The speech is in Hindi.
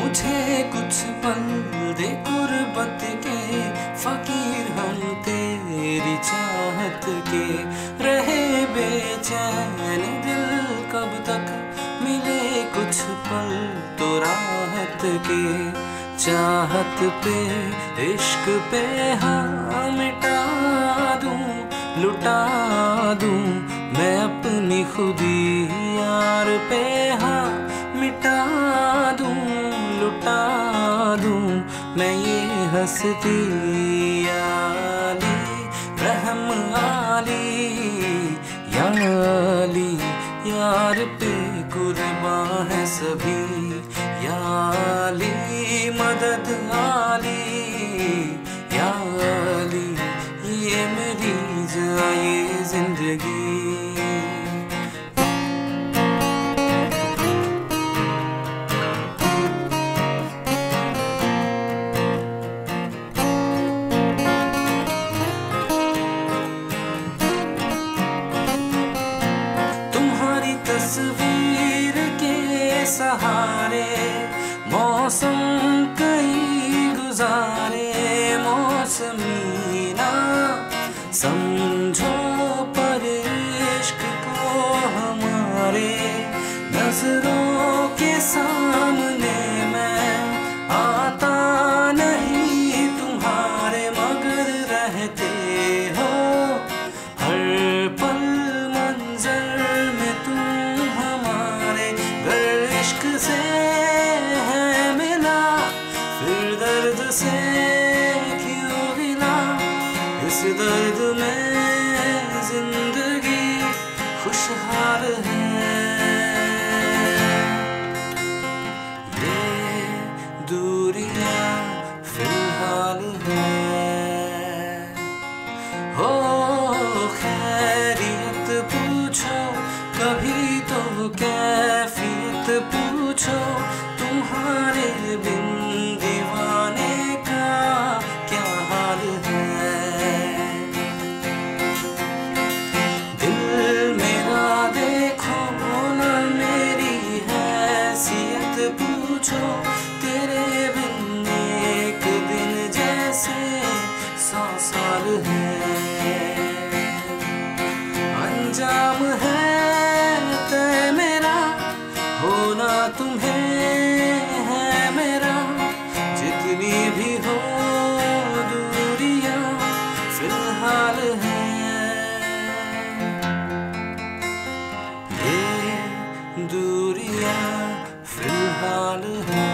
मुझे कुछ पल दे गुर्बत के, फकीर हम तेरी चाहत के। रहे बेचैन दिल कब तक मिले कुछ पल तो राहत के। चाहत पे, इश्क पे हाँ मिटा दूँ, लुटा दूँ मैं अपनी खुदी मैं ये हंसती आली रहम आली, याली, यार पे कुर्बा है सभी, याली, मदद आली, याली, ये मेरी जाए ज़िंदगी। तस्वीर के सहारे मौसम कई गुजारे मौसमी ना समझो पर इश्क को हमारे नज़रों से क्यों इस दर्द में ज़िंदगी खुशहाल है ये दूरियाँ फ़िलहाल है हो खैरियत पूछो कभी तो कैफियत पूछो तुम्हारे बिन अंजाम है तय मेरा, होना तुम्हें है मेरा। जितनी भी हो दूरिया, फ़िलहाल है। ये दूरियाँ फ़िलहाल है।